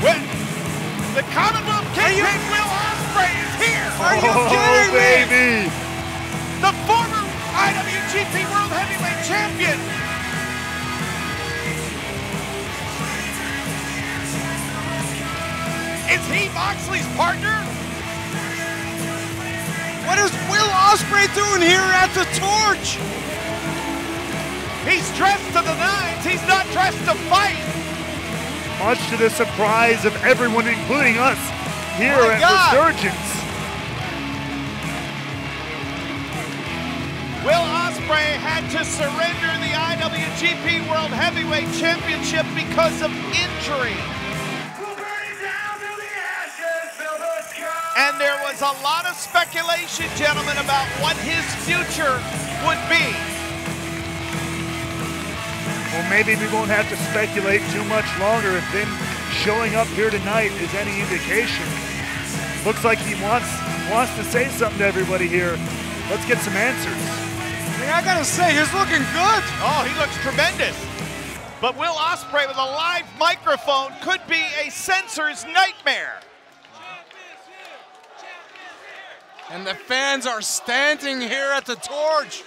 Well, the Commonwealth Kingpin Will Ospreay is here. Are you oh, kidding me? The former IWGP World Heavyweight Champion. Is he Moxley's partner? What is Will Ospreay doing here at the torch? He's dressed to the nines. He's not dressed to fight. Much to the surprise of everyone, including us here My at God. Resurgence. Will Ospreay had to surrender the IWGP World Heavyweight Championship because of injury. And there was a lot of speculation, gentlemen, about what his future would be. Well, maybe we won't have to speculate too much longer if him showing up here tonight is any indication. Looks like he wants wants to say something to everybody here. Let's get some answers. I mean, I gotta say, he's looking good. Oh, he looks tremendous. But Will Ospreay with a live microphone could be a censor's nightmare. And the fans are standing here at the torch.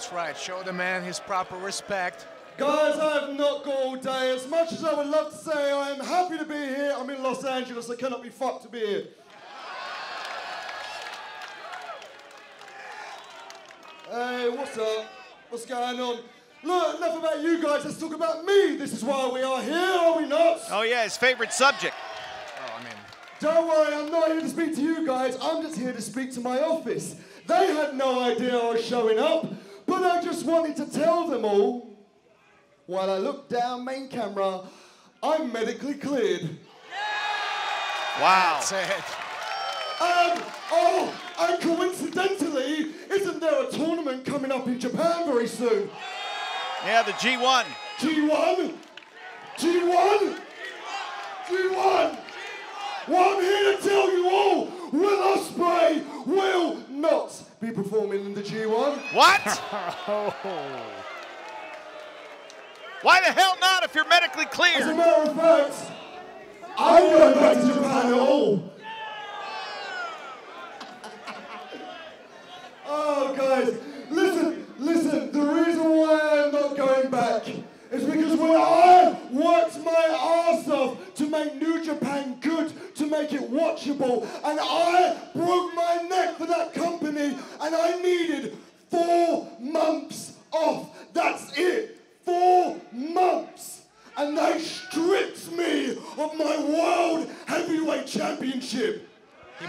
That's right. Show the man his proper respect. Guys, I have not got all day. As much as I would love to say I am happy to be here, I'm in Los Angeles. I cannot be fucked to be here. Hey, what's up? What's going on? Look, enough about you guys. Let's talk about me. This is why we are here, are we not? Oh, yeah, his favorite subject. Oh, I mean, Don't worry, I'm not here to speak to you guys. I'm just here to speak to my office. They had no idea I was showing up, but I just wanted to tell them all. While I look down main camera, I'm medically cleared. Wow. that's it. And, oh, and coincidentally, isn't there a tournament coming up in Japan very soon? Yeah, the G1. G1? G1? G1? Well, I'm here to tell you all, Will Ospreay will not be performing in the G1. What? Oh, Why the hell not if you're medically clear? As a matter of fact, I'm going back to Japan at all.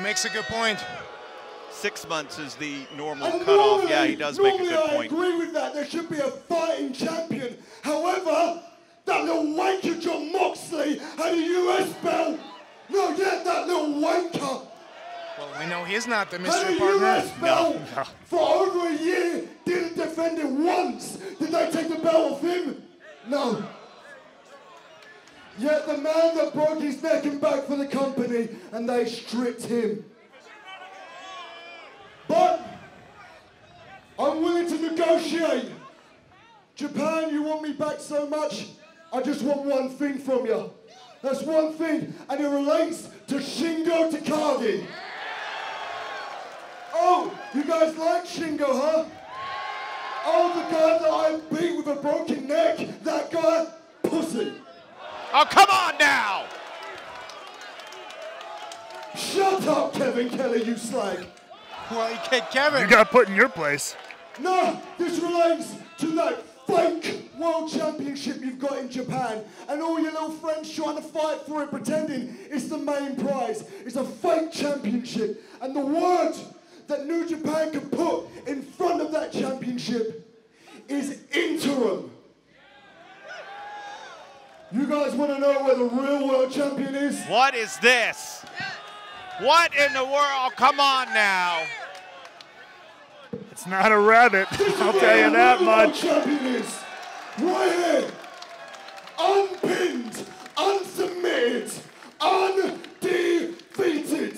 Makes a good point. Six months is the normal And cutoff. normally, Yeah, he does make a normally good I point. agree with that. There should be a fighting champion. However, that little wanker Jon Moxley had a US belt. No, yeah, that little wanker Well, we know he's not the had a partner. US belt for over a year. Didn't defend it once. Did they take the belt off him? No. Yet the man that broke his neck and back for the company, and they stripped him. But I'm willing to negotiate. Japan, you want me back so much? I just want one thing from you. That's one thing, and it relates to Shingo Takagi. Oh, you guys like Shingo, huh? Oh, the guy that I beat with a broken neck, that guy, pussy. Oh, come on now! Shut up, Kevin Kelly, you slag. Well, you get Kevin. you got put in your place. No, this relates to that fake world championship you've got in Japan, and all your little friends trying to fight for it, pretending it's the main prize. It's a fake championship, and the word that New Japan can put in front of that championship is interim. You guys want to know where the real world champion is? What is this? What in the world? Come on now. It's not a rabbit, I'll tell you that much. Champion is right here, unpinned, unsubmitted, undefeated.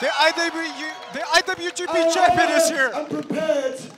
The, IW, the IWGP champion is here. I'm prepared to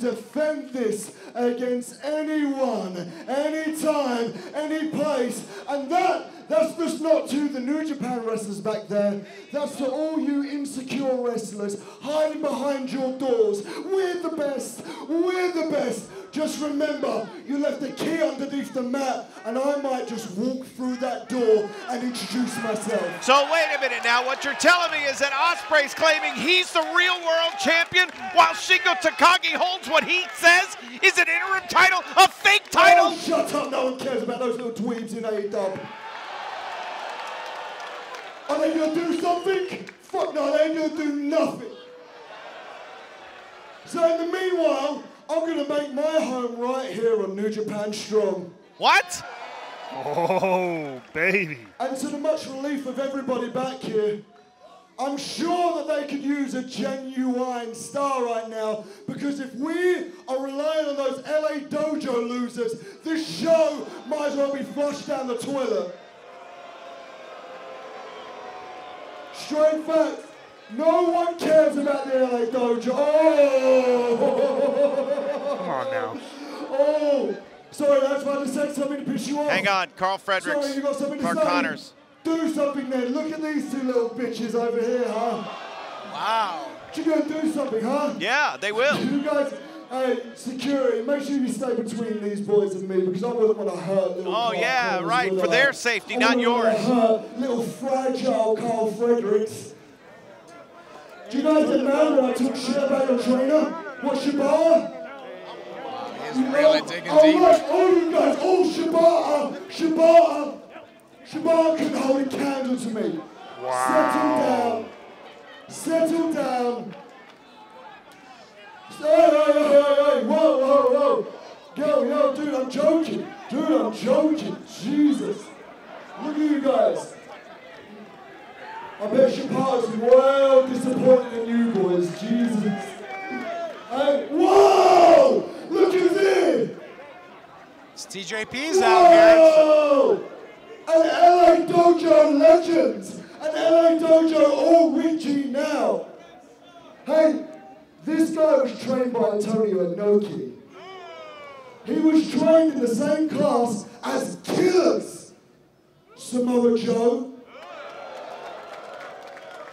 defend this against anyone, anytime, any place. And that, that's just not to the New Japan wrestlers back there. That's to all you insecure wrestlers hiding behind your doors. We're the best. We're the best. Just remember, you left the key underneath the mat, and I might just walk through that door and introduce myself. So wait a minute now. What you're telling me is that Ospreay's claiming he's the real world champion, while Shingo Takagi holds what he says is an interim title, a fake oh, title. Oh, shut up. No one cares about those little dweebs in AEW. Are they gonna do something? Fuck no, they ain't gonna do nothing. So in the meanwhile, I'm gonna make my home right here on New Japan Strong. What? Oh, baby. And to the much relief of everybody back here, I'm sure that they could use a genuine star right now because if we are relying on those LA Dojo losers, this show might as well be flushed down the toilet. Straight fact, no one cares about the LA Dojo. Oh! Come on now. Oh! Sorry, that's why I just said something to piss you off. Hang on, Carl Fredericks, Sorry, you got something to Clark say? Connors. Do something then. Look at these two little bitches over here, huh? Wow. You gonna do something, huh? Yeah, they will. You guys, hey, security, make sure you stay between these boys and me because I wouldn't want to hurt little Oh, Carl yeah, Connors, right, for I? their safety, I not yours. little fragile Carl Fredericks. Do you guys get mad when I talk shit about your trainer? What, Shibata? He's really digging oh, deep. all you guys, oh, Shibata, Shibata, Shibata can hold a candle to me. Settle down. Settle down. Hey, hey, hey, hey, hey, whoa, whoa, whoa. Yo, yo, dude, I'm joking. Dude, I'm joking. Jesus. Look at you guys. I bet Shibata's well disappointed in you boys. Jesus. Hey, whoa! Look who's in! It's TJP's out here. Whoa! An LA Dojo legend! An LA Dojo all Richie now! Hey, was trained by Antonio Inoki. He was trained in the same class as killers. Samoa Joe,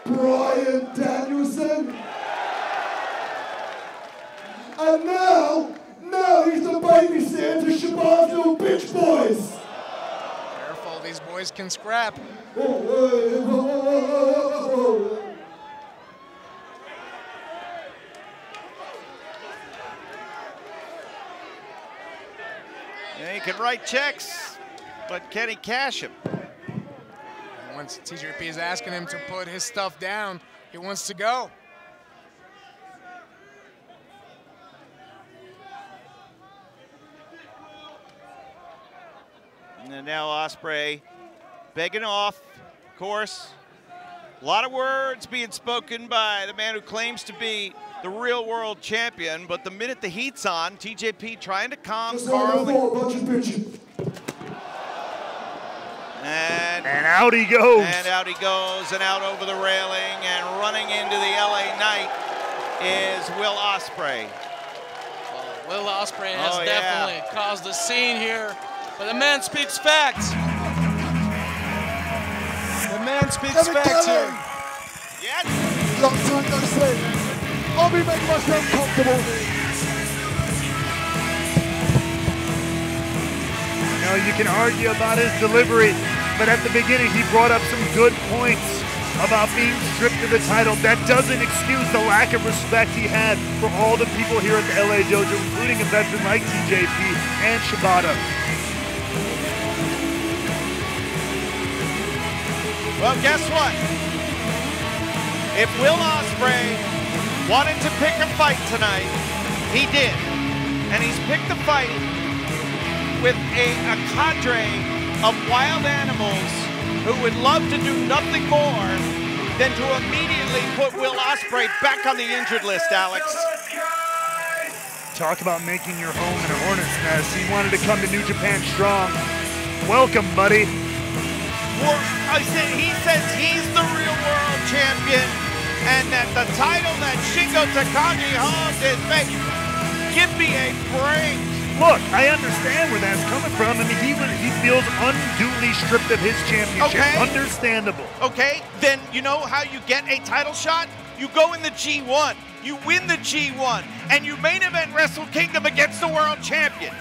Bryan Danielson, and now, now he's the babysitter to Shibata's little bitch boys. Careful, these boys can scrap. Whoa, whoa, whoa, Yeah, he can write checks, but can he cash them? Once TJP is asking him to put his stuff down, he wants to go. And now Ospreay begging off, of course. A lot of words being spoken by the man who claims to be the real world champion, but the minute the heat's on, TJP trying to calm Just like Carl. thought, bunch of bitches. And, And out he goes. and out he goes, and out over the railing, and running into the LA night is Will Ospreay. Will Ospreay has Oh, yeah. definitely caused a scene here, but the man speaks facts. The man speaks Let facts here. Yes. I'll be making myself comfortable. You know, you can argue about his delivery, but at the beginning he brought up some good points about being stripped of the title. That doesn't excuse the lack of respect he had for all the people here at the LA Dojo, including a veteran like TJP and Shibata. Well, guess what? If Will Ospreay wanted to pick a fight tonight, he did. And he's picked a fight with a, a cadre of wild animals who would love to do nothing more than to immediately put Will Ospreay back on the injured list, Alex. Talk about making your home in a hornet's nest. He wanted to come to New Japan strong. Welcome, buddy. Well, I said he says he's the real world champion and that the title that Shingo Takagi holds is fake. Give me a break. Look, I understand where that's coming from. I mean, he he feels unduly stripped of his championship. Okay. Understandable. Okay, then you know how you get a title shot? You go in the G1, you win the G1, and you main event Wrestle Kingdom against the world champion.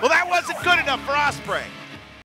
Well, that wasn't good enough for Ospreay.